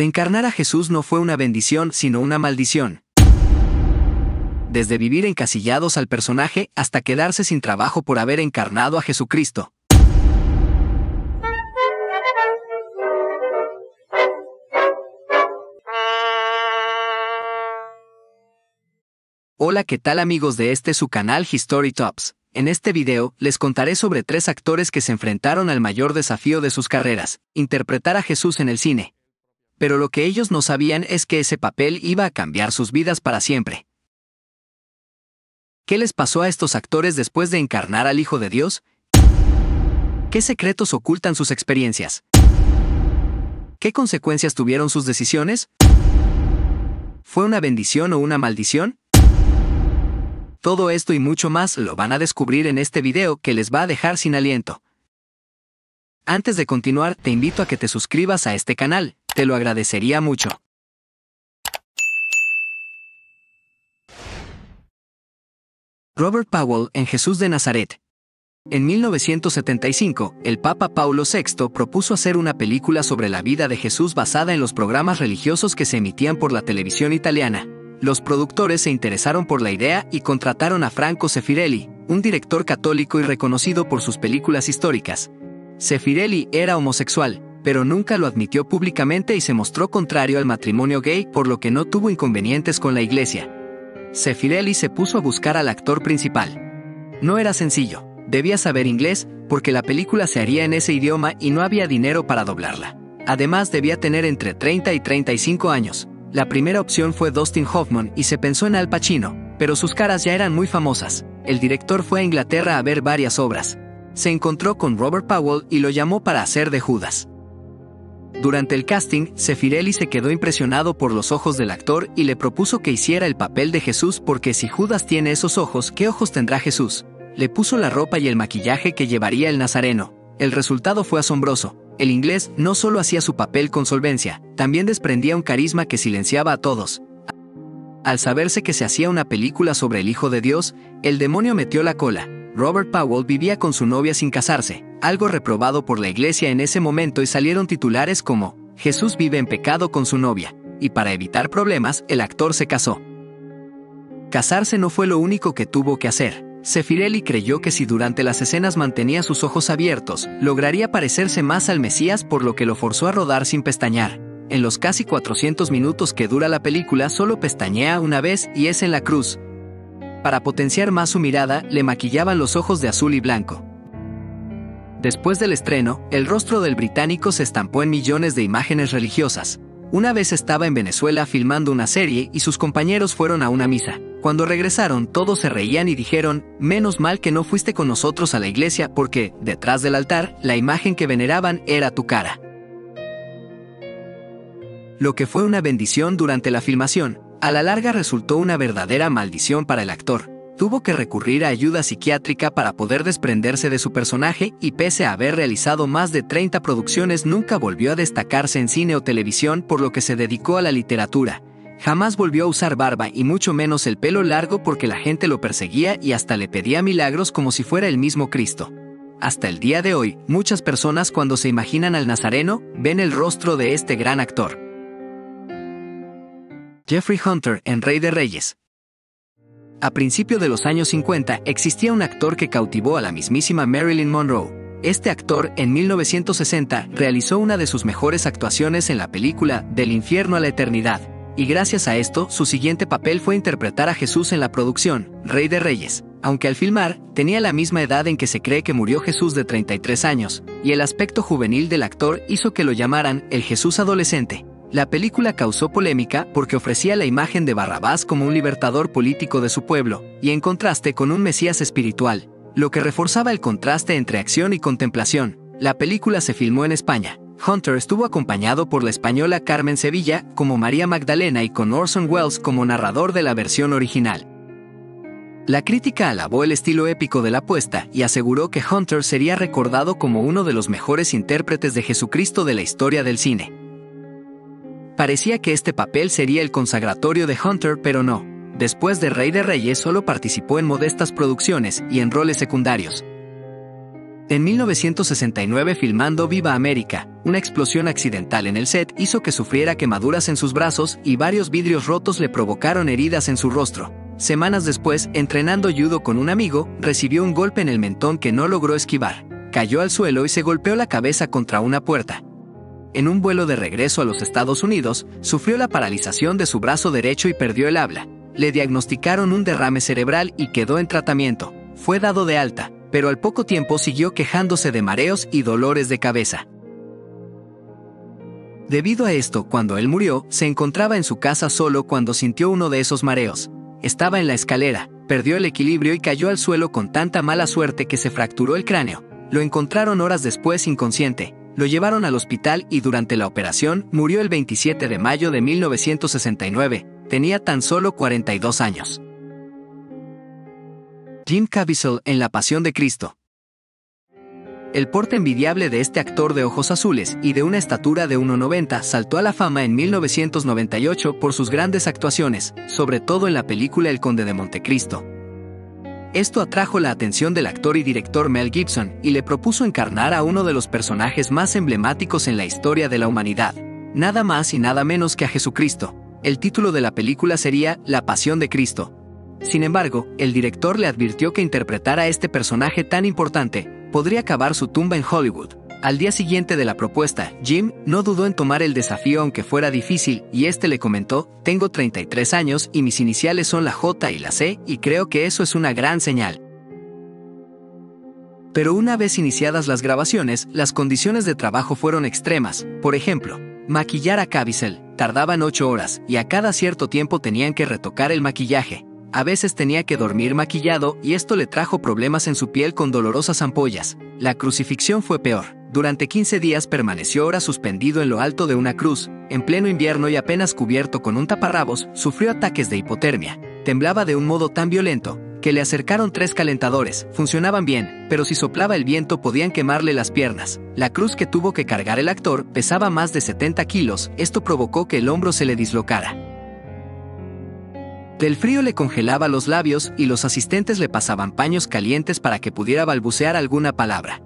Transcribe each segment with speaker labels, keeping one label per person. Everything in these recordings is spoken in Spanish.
Speaker 1: Encarnar a Jesús no fue una bendición, sino una maldición. Desde vivir encasillados al personaje hasta quedarse sin trabajo por haber encarnado a Jesucristo. Hola, ¿qué tal amigos de este su canal History Tops? En este video les contaré sobre tres actores que se enfrentaron al mayor desafío de sus carreras, interpretar a Jesús en el cine pero lo que ellos no sabían es que ese papel iba a cambiar sus vidas para siempre. ¿Qué les pasó a estos actores después de encarnar al Hijo de Dios? ¿Qué secretos ocultan sus experiencias? ¿Qué consecuencias tuvieron sus decisiones? ¿Fue una bendición o una maldición? Todo esto y mucho más lo van a descubrir en este video que les va a dejar sin aliento. Antes de continuar, te invito a que te suscribas a este canal, te lo agradecería mucho. Robert Powell en Jesús de Nazaret. En 1975, el Papa Paulo VI propuso hacer una película sobre la vida de Jesús basada en los programas religiosos que se emitían por la televisión italiana. Los productores se interesaron por la idea y contrataron a Franco Sefirelli, un director católico y reconocido por sus películas históricas. Sefirelli era homosexual, pero nunca lo admitió públicamente y se mostró contrario al matrimonio gay, por lo que no tuvo inconvenientes con la iglesia. Sefirelli se puso a buscar al actor principal. No era sencillo, debía saber inglés, porque la película se haría en ese idioma y no había dinero para doblarla. Además debía tener entre 30 y 35 años. La primera opción fue Dustin Hoffman y se pensó en Al Pacino, pero sus caras ya eran muy famosas. El director fue a Inglaterra a ver varias obras. Se encontró con Robert Powell y lo llamó para hacer de Judas. Durante el casting, Sefirelli se quedó impresionado por los ojos del actor y le propuso que hiciera el papel de Jesús porque si Judas tiene esos ojos, ¿qué ojos tendrá Jesús? Le puso la ropa y el maquillaje que llevaría el nazareno. El resultado fue asombroso. El inglés no solo hacía su papel con solvencia, también desprendía un carisma que silenciaba a todos. Al saberse que se hacía una película sobre el Hijo de Dios, el demonio metió la cola. Robert Powell vivía con su novia sin casarse, algo reprobado por la iglesia en ese momento y salieron titulares como, Jesús vive en pecado con su novia, y para evitar problemas, el actor se casó. Casarse no fue lo único que tuvo que hacer. Sefirelli creyó que si durante las escenas mantenía sus ojos abiertos, lograría parecerse más al Mesías por lo que lo forzó a rodar sin pestañear. En los casi 400 minutos que dura la película solo pestañea una vez y es en la cruz. Para potenciar más su mirada, le maquillaban los ojos de azul y blanco. Después del estreno, el rostro del británico se estampó en millones de imágenes religiosas. Una vez estaba en Venezuela filmando una serie y sus compañeros fueron a una misa. Cuando regresaron, todos se reían y dijeron, menos mal que no fuiste con nosotros a la iglesia porque, detrás del altar, la imagen que veneraban era tu cara. Lo que fue una bendición durante la filmación, a la larga resultó una verdadera maldición para el actor, tuvo que recurrir a ayuda psiquiátrica para poder desprenderse de su personaje y pese a haber realizado más de 30 producciones nunca volvió a destacarse en cine o televisión por lo que se dedicó a la literatura. Jamás volvió a usar barba y mucho menos el pelo largo porque la gente lo perseguía y hasta le pedía milagros como si fuera el mismo Cristo. Hasta el día de hoy, muchas personas cuando se imaginan al Nazareno, ven el rostro de este gran actor. Jeffrey Hunter en Rey de Reyes, a principios de los años 50 existía un actor que cautivó a la mismísima Marilyn Monroe. Este actor, en 1960, realizó una de sus mejores actuaciones en la película Del infierno a la eternidad, y gracias a esto, su siguiente papel fue interpretar a Jesús en la producción, Rey de Reyes. Aunque al filmar, tenía la misma edad en que se cree que murió Jesús de 33 años, y el aspecto juvenil del actor hizo que lo llamaran el Jesús adolescente. La película causó polémica porque ofrecía la imagen de Barrabás como un libertador político de su pueblo, y en contraste con un Mesías espiritual, lo que reforzaba el contraste entre acción y contemplación. La película se filmó en España. Hunter estuvo acompañado por la española Carmen Sevilla como María Magdalena y con Orson Welles como narrador de la versión original. La crítica alabó el estilo épico de la puesta y aseguró que Hunter sería recordado como uno de los mejores intérpretes de Jesucristo de la historia del cine. Parecía que este papel sería el consagratorio de Hunter, pero no. Después de Rey de Reyes solo participó en modestas producciones y en roles secundarios. En 1969 filmando Viva América, una explosión accidental en el set hizo que sufriera quemaduras en sus brazos y varios vidrios rotos le provocaron heridas en su rostro. Semanas después, entrenando judo con un amigo, recibió un golpe en el mentón que no logró esquivar. Cayó al suelo y se golpeó la cabeza contra una puerta. En un vuelo de regreso a los Estados Unidos, sufrió la paralización de su brazo derecho y perdió el habla. Le diagnosticaron un derrame cerebral y quedó en tratamiento. Fue dado de alta, pero al poco tiempo siguió quejándose de mareos y dolores de cabeza. Debido a esto, cuando él murió, se encontraba en su casa solo cuando sintió uno de esos mareos. Estaba en la escalera, perdió el equilibrio y cayó al suelo con tanta mala suerte que se fracturó el cráneo. Lo encontraron horas después inconsciente, lo llevaron al hospital y durante la operación murió el 27 de mayo de 1969. Tenía tan solo 42 años. Jim Caviezel en La Pasión de Cristo. El porte envidiable de este actor de ojos azules y de una estatura de 1,90 saltó a la fama en 1998 por sus grandes actuaciones, sobre todo en la película El Conde de Montecristo. Esto atrajo la atención del actor y director Mel Gibson y le propuso encarnar a uno de los personajes más emblemáticos en la historia de la humanidad, nada más y nada menos que a Jesucristo. El título de la película sería La Pasión de Cristo, sin embargo, el director le advirtió que interpretar a este personaje tan importante podría acabar su tumba en Hollywood. Al día siguiente de la propuesta, Jim no dudó en tomar el desafío aunque fuera difícil, y este le comentó, tengo 33 años y mis iniciales son la J y la C, y creo que eso es una gran señal. Pero una vez iniciadas las grabaciones, las condiciones de trabajo fueron extremas. Por ejemplo, maquillar a Caviezel tardaban 8 horas, y a cada cierto tiempo tenían que retocar el maquillaje. A veces tenía que dormir maquillado y esto le trajo problemas en su piel con dolorosas ampollas. La crucifixión fue peor. Durante 15 días permaneció horas suspendido en lo alto de una cruz, en pleno invierno y apenas cubierto con un taparrabos, sufrió ataques de hipotermia. Temblaba de un modo tan violento, que le acercaron tres calentadores, funcionaban bien, pero si soplaba el viento podían quemarle las piernas. La cruz que tuvo que cargar el actor pesaba más de 70 kilos, esto provocó que el hombro se le dislocara. Del frío le congelaba los labios y los asistentes le pasaban paños calientes para que pudiera balbucear alguna palabra.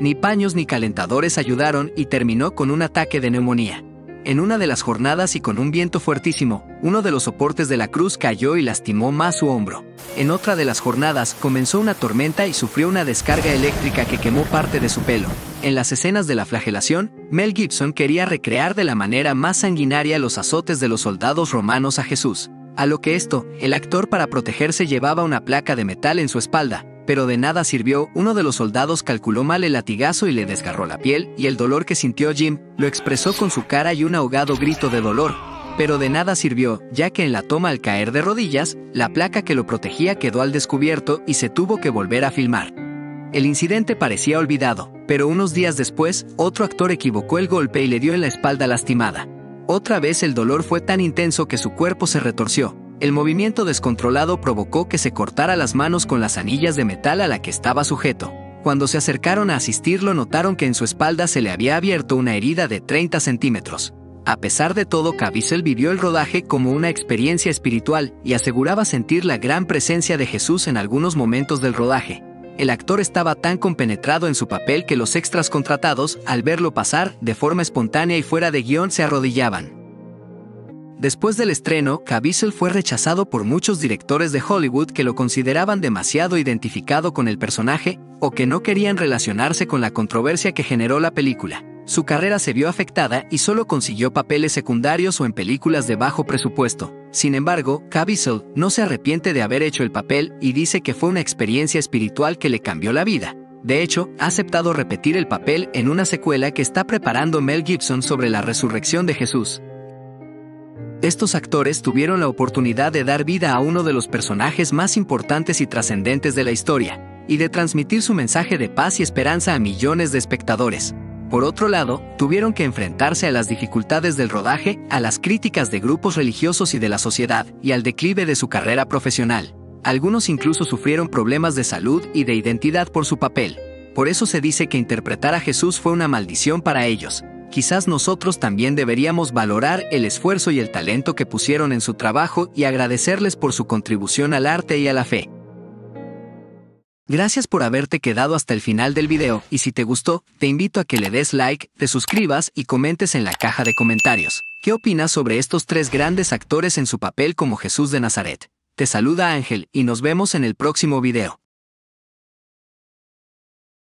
Speaker 1: Ni paños ni calentadores ayudaron y terminó con un ataque de neumonía. En una de las jornadas y con un viento fuertísimo, uno de los soportes de la cruz cayó y lastimó más su hombro. En otra de las jornadas comenzó una tormenta y sufrió una descarga eléctrica que quemó parte de su pelo. En las escenas de la flagelación, Mel Gibson quería recrear de la manera más sanguinaria los azotes de los soldados romanos a Jesús. A lo que esto, el actor para protegerse llevaba una placa de metal en su espalda, pero de nada sirvió, uno de los soldados calculó mal el latigazo y le desgarró la piel, y el dolor que sintió Jim lo expresó con su cara y un ahogado grito de dolor. Pero de nada sirvió, ya que en la toma al caer de rodillas, la placa que lo protegía quedó al descubierto y se tuvo que volver a filmar. El incidente parecía olvidado, pero unos días después, otro actor equivocó el golpe y le dio en la espalda lastimada. Otra vez el dolor fue tan intenso que su cuerpo se retorció. El movimiento descontrolado provocó que se cortara las manos con las anillas de metal a la que estaba sujeto. Cuando se acercaron a asistirlo notaron que en su espalda se le había abierto una herida de 30 centímetros. A pesar de todo, Caviezel vivió el rodaje como una experiencia espiritual y aseguraba sentir la gran presencia de Jesús en algunos momentos del rodaje el actor estaba tan compenetrado en su papel que los extras contratados, al verlo pasar, de forma espontánea y fuera de guion, se arrodillaban. Después del estreno, Caviezel fue rechazado por muchos directores de Hollywood que lo consideraban demasiado identificado con el personaje o que no querían relacionarse con la controversia que generó la película. Su carrera se vio afectada y solo consiguió papeles secundarios o en películas de bajo presupuesto. Sin embargo, Caviezel no se arrepiente de haber hecho el papel y dice que fue una experiencia espiritual que le cambió la vida. De hecho, ha aceptado repetir el papel en una secuela que está preparando Mel Gibson sobre la resurrección de Jesús. Estos actores tuvieron la oportunidad de dar vida a uno de los personajes más importantes y trascendentes de la historia, y de transmitir su mensaje de paz y esperanza a millones de espectadores. Por otro lado, tuvieron que enfrentarse a las dificultades del rodaje, a las críticas de grupos religiosos y de la sociedad, y al declive de su carrera profesional. Algunos incluso sufrieron problemas de salud y de identidad por su papel. Por eso se dice que interpretar a Jesús fue una maldición para ellos. Quizás nosotros también deberíamos valorar el esfuerzo y el talento que pusieron en su trabajo y agradecerles por su contribución al arte y a la fe. Gracias por haberte quedado hasta el final del video y si te gustó, te invito a que le des like, te suscribas y comentes en la caja de comentarios. ¿Qué opinas sobre estos tres grandes actores en su papel como Jesús de Nazaret? Te saluda Ángel y nos vemos en el próximo video.